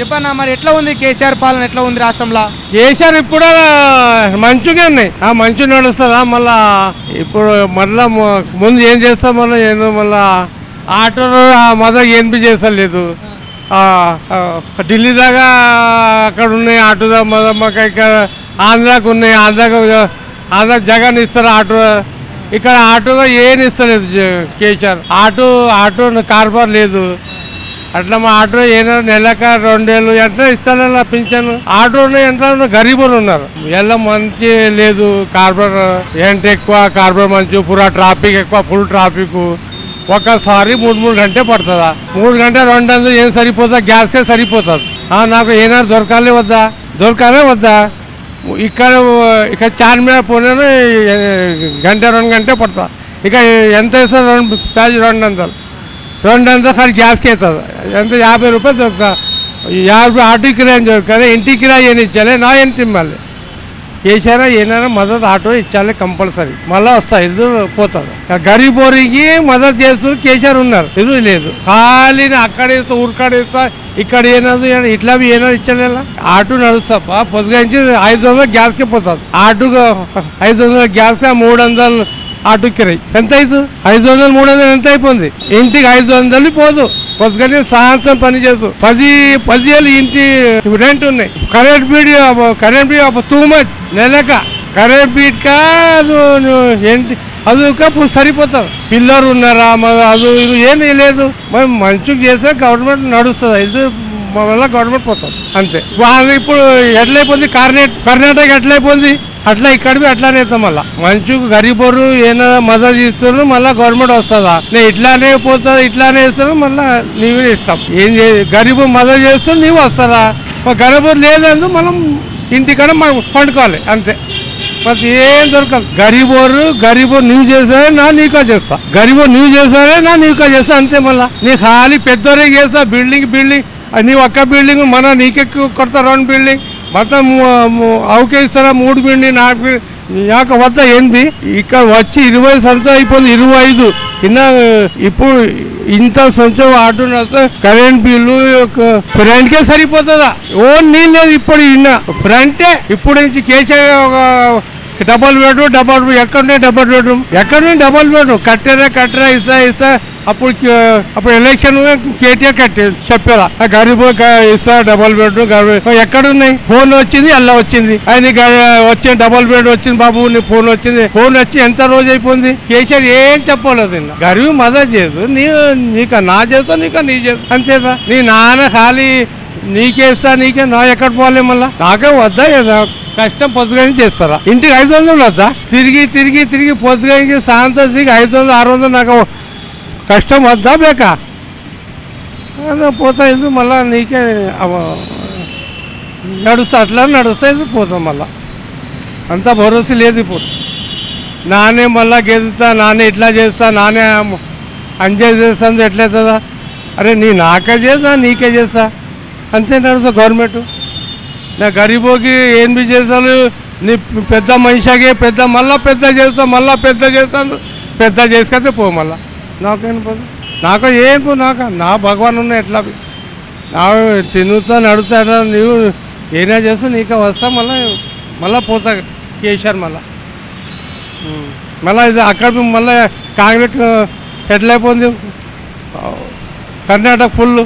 చెప్పన్నా మరి ఎట్లా ఉంది కేసీఆర్ పాలన? ఎట్లా ఉంది రాష్ట్రంలో? కేసీఆర్ ఇప్పుడు మంచిగా ఉన్నాయి ఆ మంచి నడుస్తుందా? మళ్ళా ఇప్పుడు మళ్ళా ముందు ఏం చేస్తాం మళ్ళీ ఏందో మళ్ళా ఆటో మొదలు ఏం చేస్తలేదు. ఢిల్లీ దాకా అక్కడ ఉన్నాయి ఆటో దా- ఇక్కడ ఆంధ్రాకు ఉన్నాయి. ఆంధ్రాకు ఆంధ్రా జగన్ ఇస్తారు ఆటో. ఇక్కడ ఆటోగా ఏం ఇస్తలేదు కేసీఆర్. ఆటో ఆటో కార్బార్ లేదు. అట్లా మా ఆటో ఏదో నెలక రెండేళ్ళు ఎంత ఇస్తాను పింఛన్. ఆటో ఎంత గరీబులు ఉన్నారు. ఎలా మంచి లేదు కార్బన్ ఏంటి ఎక్కువ కార్బన్ మంచి పూరా ట్రాఫిక్ ఎక్కువ ఫుల్ ట్రాఫిక్. ఒకసారి మూడు మూడు గంటే పడుతుందా? మూడు గంట రెండు వందలు ఏం సరిపోతుందా గ్యాస్కే సరిపోతుంది. నాకు ఏనాడు దొరకాలే వద్దా? దొరకాలే వద్దా? ఇక్కడ ఇక్కడ చార్మినార్ పోయినా గంట రెండు గంటే పడుతుంది ఇక ఎంత వేస్తారు? రెండు ప్యాజ్ రెండు వందలు. రెండు వందలు గ్యాస్కి అవుతుంది ఎంత? యాభై రూపాయలు దొరుకుతా. యాభై ఆటో కిరాయి దొరకదు ఇంటి కిరాయి ఏమి ఇచ్చాలి? నా ఇంటి మళ్ళీ కేసీఆర్ ఏమైనా మద్దతు ఆటో ఇచ్చాలి కంపల్సరీ. మళ్ళీ వస్తాయి ఇది పోతుంది గరీబ్ బోరికి మద్దతు చేస్తూ కేసీఆర్ ఉన్నారు. ఇది లేదు. ఖాళీ అక్కడ ఇస్తా ఊరికాడ ఇస్తా ఇక్కడ ఏనాదు ఇట్లా ఏనాడు ఇచ్చలేలా ఆటో నడుస్తాప పొద్దుగా నుంచి ఐదు వందలు గ్యాస్కే పోతుంది ఆటో ఐదు వందల గ్యాస్ మూడు వందలు ఆటో ఎంత అవుతుంది ఐదు వందలు మూడు వందలు ఎంత అయిపోయింది? ఇంటికి ఐదు వందలు పోదు. పొద్దుగానే సాయంత్రం పని చేస్తూ పది పది ఏళ్ళు ఇంటి రెంట్ ఉన్నాయి. Current bill current bill too much నెలక current bill కాదు ఏంటి? అది ఒక సరిపోతుంది పిల్లలు ఉన్నారా? మరి అది ఇది ఏమీ లేదు. మరి మంచిగా చేస్తే గవర్నమెంట్ నడుస్తుంది. ఇది వల్ల గవర్నమెంట్ పోతాం అంతే. వాళ్ళు ఇప్పుడు ఎట్లయిపోయింది? కర్ణాటక కర్ణాటక ఎట్లయిపోయింది? అట్లా ఇక్కడ అట్లానే అవుతాం మళ్ళా. మంచిగా గరీబోరు ఏమైనా మద్దతు ఇస్తున్నారు మళ్ళీ గవర్నమెంట్ వస్తుందా? నేను ఇట్లానే పోతా ఇట్లానే ఇస్తాను మళ్ళీ నీవే ఇస్తాం. ఏం చే గరీబు మద్దతు చేస్తూ నీవు వస్తారా మరి గరీబు లేదందు మనం ఇంటికాడ మనం పండుకోవాలి అంతే. మరి ఏం దొరకదు. గరీబోరు గరీబో నువ్వు చేసారే నా నీకా చేస్తా. గరీబో నువ్వు చేసారే నా నీకా చేస్తా అంతే మళ్ళా. నీ ఖాళీ పెద్దోరే చేస్తా బిల్డింగ్ బిల్డింగ్. నీ ఒక్క బిల్డింగ్ మన నీకెక్కు కొడతా రెండు బిల్డింగ్. మొత్తం అవుకే ఇస్తారా మూడు పిండి నాకు నాకు వద్ద ఏంది? ఇక్కడ వచ్చి ఇరవై సంవత్సరం అయిపోయింది ఇరవై ఐదు. ఇన్న ఇప్పుడు ఇంత సంవత్సరం ఆటో కరెంట్ బిల్లు ఫ్రంట్కే సరిపోతుందా? ఓ నీళ్ళు లేదు ఇప్పుడు ఇన్న. ఫ్రంటే ఇప్పుడు నుంచి కేసీఆర్ ఒక డబల్ బెడ్రూమ్ డబల్ బెడ్రూమ్ ఎక్కడ డబల్ బెడ్రూమ్? ఎక్కడ డబల్ బెడ్రూమ్? కట్టరా కట్టరా ఇస్తా ఇస్తా. అప్పుడు అప్పుడు ఎలక్షన్ కేటీఆర్ కట్టి చెప్పారా ఆ గరీబ్ ఇస్తా డబల్ బెడ్రూమ్ గరీబ్. ఎక్కడ ఉన్నాయి ఫోన్ వచ్చింది అలా వచ్చింది. ఆయన వచ్చింది డబల్ బెడ్ వచ్చింది బాబు నీ ఫోన్ వచ్చింది. ఫోన్ వచ్చి ఎంత రోజు అయిపోయింది? కేసీఆర్ ఏం చెప్పలేదు గరీబ్ మదర్ చేదు నీ నీక నా చేస్తా నీక నీ చేస్తా. అంతేదా నీ నాన్న ఖాళీ నీకే ఇస్తా నీకే నా ఎక్కడ పోలే మళ్ళా? నాకే వద్దా కదా కష్టం పొద్దుగానే చేస్తారా? ఇంటికి ఐదు వందలు వద్దా? తిరిగి తిరిగి తిరిగి పొద్దుగా సాయంత్రం తిరిగి ఐదు వందలు ఆరు వందలు నాకు కష్టం వద్దా బేకా? అదే పోతా ఇది మళ్ళా నీకే నడుస్తా అట్లా నడుస్తా ఇది పోతాం మళ్ళా. అంత భరోసా లేదు ఇప్పుడు. నానే మళ్ళా గెలుస్తా నానే ఇట్లా చేస్తా నానే అంజాయ్ చేస్తాను ఎట్లయితుందా అరే నీ నాకే చేస్తా నీకే చేస్తా. అంతే నడుస్తా గవర్నమెంట్. నా గరీబోకి ఏం చేస్తాను? నీ పెద్ద మనిషికి పెద్ద మళ్ళా పెద్ద చేస్తా మళ్ళా పెద్ద చేస్తాను. పెద్ద చేసుకైతే పో మళ్ళా. నాకేం పోదు నాకు ఏం పో నాకు నా భగవాన్ ఉన్న ఎట్లా. నా తినుతా నడుతా నీవు ఏనా చేస్తా నీకే వస్తా మళ్ళా మళ్ళా పోతా కేసీఆర్ మళ్ళా. మళ్ళా ఇది అక్కడ మళ్ళా కాంగ్రెస్ ఎట్లయిపోయింది కర్ణాటక ఫుల్.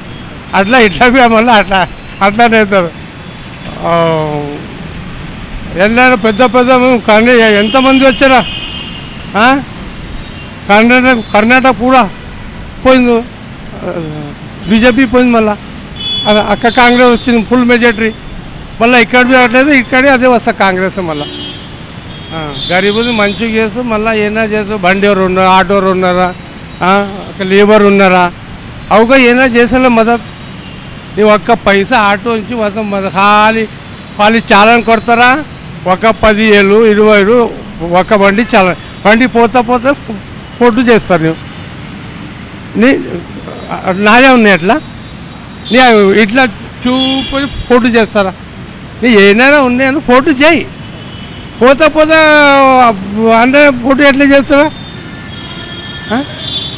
అట్లా ఇట్లా మళ్ళీ అట్లా అట్లానే అవుతారు వెళ్ళారు పెద్ద పెద్ద కర్ణ ఎంతమంది వచ్చారా? కర్ణాటక కర్ణాటక కూడా పోయింది బీజేపీ పోయింది మళ్ళా. అ- అక్క కాంగ్రెస్ వచ్చింది ఫుల్ మెజార్టీ మళ్ళీ ఇక్కడ రావట్లేదు ఇక్కడే అదే వస్తా కాంగ్రెస్ మళ్ళీ. గరీబుని మంచిగా చేస్తూ మళ్ళీ ఏనా చేస్తూ బండి ఎవరు ఉన్నారా ఆటో ఉన్నారా ఒక లేబర్ ఉన్నారా? అవుక ఏనా చేసలే మదత్ నీ ఒక్క పైసా ఆటో నుంచి మొత్తం మన ఖాళీ వాళ్ళు చాలని కొడతారా? ఒక పది ఏళ్ళు ఇరవై ఏళ్ళు ఒక బండి చాలా. బండి పోతా పోతా ఫోటో చేస్తారు నువ్వు నీ నాదే ఉన్నాయి అట్లా? నీ ఇట్లా చూపు ఫోటో చేస్తారా? నీ ఏదైనా ఉన్నాయని ఫోటో చేయి. పోతా పోతా అందరూ ఫోటో ఎట్లా చేస్తారా?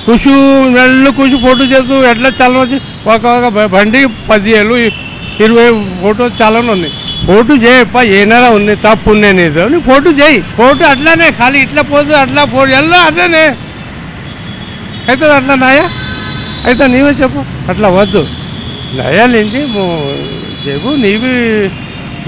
కుషు నెల్లు కుషు ఫోటో చేస్తూ ఎట్లా చల్లవచ్చు ఒక ఒక బండి పది ఏళ్ళు ఇరవై ఫోటో చాలా ఉన్నాయి. ఫోటో చేయప్ప ఏనారా ఉంది తప్పు ఉన్నాయి నీది ఫోటో చేయి. ఫోటో అట్లానే ఖాళీ ఇట్లా పోతు అట్లా ఫోటో ఎల్లో అదేనే అయితే అట్లా నయా? అయితే నీవే చెప్పు. అట్లా వద్దు. నయాలేంటి చెప్పు నీవి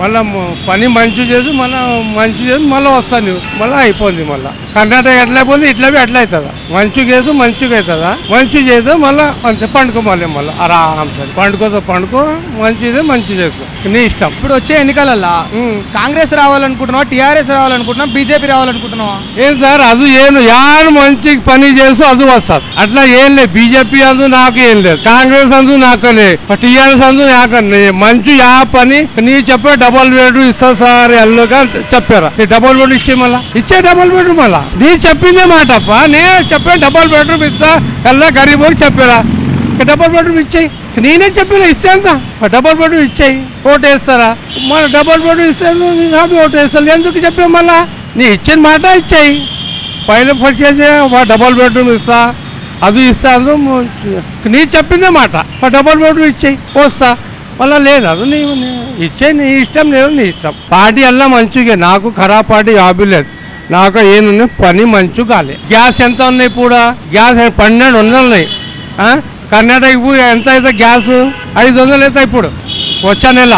మళ్ళా పని మంచి చేసి మళ్ళీ మంచి చేసి మళ్ళీ వస్తాను నువ్వు మళ్ళీ అయిపోయింది మళ్ళీ. కర్ణాటక ఎట్లా అయిపోయింది ఇట్లా అట్లా అవుతుందా? మంచి చేసు మంచిగా అవుతుందా? మంచి చేస్తే మళ్ళీ అంతే పండుకో మళ్ళీ మళ్ళీ ఆరామ్ సరే పండుకోతో పండుకో మంచిదే మంచి చేసుకో నీ ఇష్టం. ఇప్పుడు వచ్చే ఎన్నికలలో ఉమ్. కాంగ్రెస్ రావాలనుకుంటున్నావా టీఆర్ఎస్ రావాలనుకుంటున్నావా బీజేపీ రావాలనుకుంటున్నావా? ఏం సార్ అది ఏం యారు మంచి పని చేస్తూ అది వస్తారు అట్లా ఏం లేదు బీజేపీ అందు నాకు ఏం లేదు కాంగ్రెస్ అందు నాకు లేదు టీఆర్ఎస్ అందు నాకు. మంచి యా పని నీ చెప్పే డబల్ బెడ్ ఇస్తా సార్ ఎల్లుగా చెప్పారా. డబల్ బెడ్ ఇచ్చే మళ్ళా? ఇచ్చే డబల్ బెడ్ మళ్ళా? నేను చెప్పిందే మాటప్ప. నేను చెప్పాను డబల్ బెడ్రూమ్ ఇస్తా. ఎల్లా గరీబోకి చెప్పారా డబల్ బెడ్రూమ్ ఇచ్చేయి. నేనే చెప్పిన ఇస్తాను డబల్ బెడ్రూమ్ ఇచ్చేయి. ఓటు వేస్తారా? మన డబల్ బెడ్రూమ్ ఇస్తాను హామీ ఓటు వేస్తారు. ఎందుకు చెప్పావు మళ్ళా? నీ ఇచ్చిన మాట ఇచ్చేయి. పైన పర్చేజ్ డబల్ బెడ్రూమ్ ఇస్తా. అది ఇస్తా నీ చెప్పిందే మాట. డబల్ బెడ్రూమ్ ఇచ్చేయి. వస్తా మళ్ళా లేదు. అది నీ ఇచ్చే నీ ఇష్టం లేదు నీ ఇష్టం. పార్టీ అల్లా మంచిగా. నాకు ఖరాబ్ పార్టీ హాబీ లేదు. నాకు ఏముంది? పని మంచు కాలే గ్యాస్ ఎంత ఉన్నాయి ఇప్పుడు? గ్యాస్ పన్నెండు వందలు ఉన్నాయి ఆ? కర్ణాటక ఎంత అయితే గ్యాస్? ఐదు వందలు అవుతాయి ఇప్పుడు. వచ్చే నెల.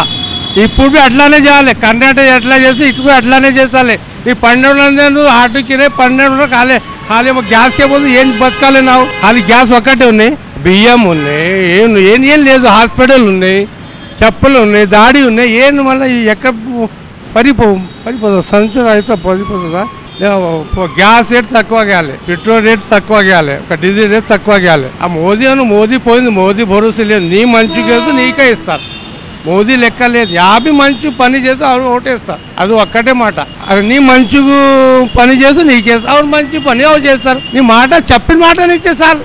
ఇప్పుడు అట్లానే చేయాలి. కర్ణాటక ఎట్లా చేసి ఇప్పుడు అట్లానే చేసాలి ఈ పన్నెండు వందలు ఆటోకినే పన్నెండు వందలు కాలే. ఖాళీ గ్యాస్కే పోతే ఏం బతకాలి నావు? అది గ్యాస్ ఒక్కటే ఉన్నాయి బియ్యం ఉన్నాయి ఏం ఏం ఏం లేదు. హాస్పిటల్ ఉన్నాయి చెప్పులు ఉన్నాయి దాడి ఉన్నాయి ఏం మళ్ళీ ఎక్కడ పడిపో పడిపోదు సంచులు అయితే పడిపోతుందా గ్యాస్ రేట్ తక్కువ కాలే పెట్రోల్ రేట్ తక్కువ కాలే ఒక డీజిల్ రేట్ తక్కువ కాలే ఆ మోదీ అని మోదీ పోయింది మోదీ భరోసా లేదు. నీ మంచి కేసు నీకే ఇస్తారు. మోదీ లెక్క లేదు. యాభై మంచి పని చేస్తే అవును ఓటేస్తారు అది ఒక్కటే మాట. అది నీ మంచి పని చేసి చేస్తా. అవును మంచి పని అవి చేస్తారు. నీ మాట చెప్పిన మాట ఇచ్చే సార్.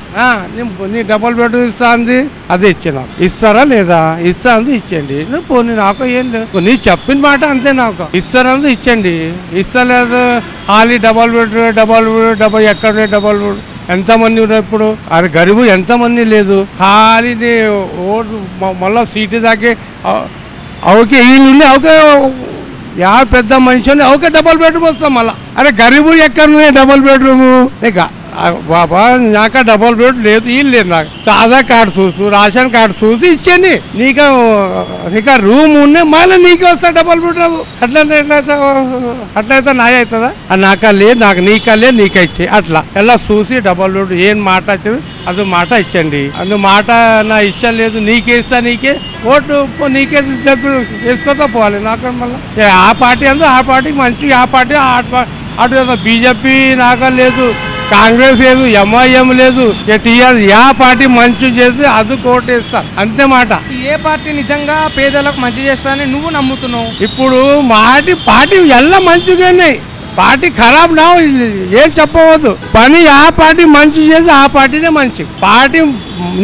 నీ డబల్ బెడ్ ఇస్తా అంది. అది ఇచ్చిన ఇస్తారా లేదా? ఇస్తా అంది ఇచ్చేయండి. పోనీ నాకు ఏం లేదు. నీ చెప్పిన మాట అంతే నాకు. ఇస్తారంది ఇచ్చండి ఇస్తలేదు హాలీ డబల్ బెడ్ డబల్ డబల్ ఎక్కడ డబల్ బెడ్ ఎంతమంది ఉన్నారు ఇప్పుడు అది గరీబు ఎంతమంది లేదు? ఖాళీ ఓటు మళ్ళీ సీటు దాకే అవకే వీళ్ళు అవకే యా పెద్ద మనిషి అని అవకే డబల్ బెడ్రూమ్ వస్తాం మళ్ళా. అరే గరీబు ఎక్కడ డబల్ బెడ్రూమ్? ఇక బాబా నాక డబల్ బెడ్ లేదు వీళ్ళు లేదు నాకు ఆధార్ కార్డు చూసు రేషన్ కార్డు చూసి ఇచ్చేయండి నీకు నీకు రూమ్ ఉన్నాయి మళ్ళీ నీకే వస్తా డబల్ బెడ్రూమ్ అట్లా ఎట్లయితే అట్లయితే నాయ అవుతుందా అది నాక లేదు నాకు నీక లేదు నీకే ఇచ్చేయి అట్లా ఎలా చూసి డబల్ బెడ్ ఏం మాట వచ్చింది అది మాట ఇచ్చండి అందు మాట నా ఇచ్చలేదు నీకే ఇస్తా నీకే ఓటు పో- నీకే దగ్గర వేసుకోతా పోవాలి నాకు మళ్ళీ ఏ, ఆ పార్టీ అందు ఆ పార్టీకి మంచి ఆ పార్టీ ఆ పా- అటు బీజేపీ నాక లేదు కాంగ్రెస్ లేదు ఎంఐఎం లేదు టీఆర్ యా పార్టీ మంచి చేసి అది కోటేస్తా. అంతే మాట. ఏ పార్టీ నిజంగా పేదలకు మంచి చేస్తానని నువ్వు నమ్ముతున్నావు? ఇప్పుడు మాటి పార్టీ ఎల్ల మంచిగానే. పార్టీ ఖరాబ్ నా ఏం చెప్పవద్దు. పని ఆ పార్టీ మంచి చేసి ఆ పార్టీనే మంచి. పార్టీ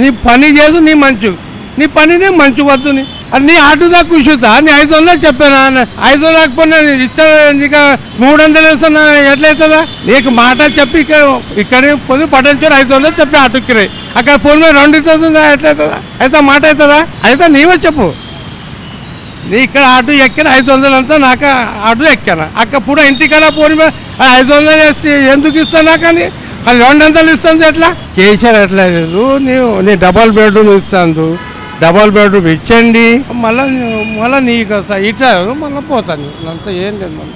నీ పని చేసి నీ మంచి. నీ పనినే మంచి వద్దు నీ. నీ ఆటో దాకా కూర్చుంటా నీ ఐదు వందలు చెప్పానా? ఐదు వందలు ఇచ్చా నీకు మూడు వందలు వేస్తున్నా ఎట్లయితుందా నీకు మాట చెప్పి ఇక్కడ ఇక్కడే పొంది పట్టించారు ఐదు వందలు చెప్పి ఆటోకి అక్కడ పొంది రెండు ఇస్తుందా ఎట్లయితుందా అయితే మాట అవుతుందా అయితే నీవే చెప్పు. నీ ఇక్కడ ఆటో ఎక్కిన ఐదు వందలు అంతా నాకు ఆటో ఎక్కాను? అక్కడ ఇప్పుడు ఇంటికన్నా పోని ఐదు వందలు వేస్తే ఎందుకు ఇస్తానా కానీ? అది రెండు వందలు ఇస్తుంది ఎట్లా? కేసీఆర్ ఎట్లా లేదు? నీవు నీ డబల్ బెడ్రూమ్ ఇస్తాను డబల్ బెడ్రూమ్ ఇచ్చండి మళ్ళీ మళ్ళీ నీకు ఇట్లా మళ్ళీ పోతాను. అంతా ఏం లేదు మళ్ళీ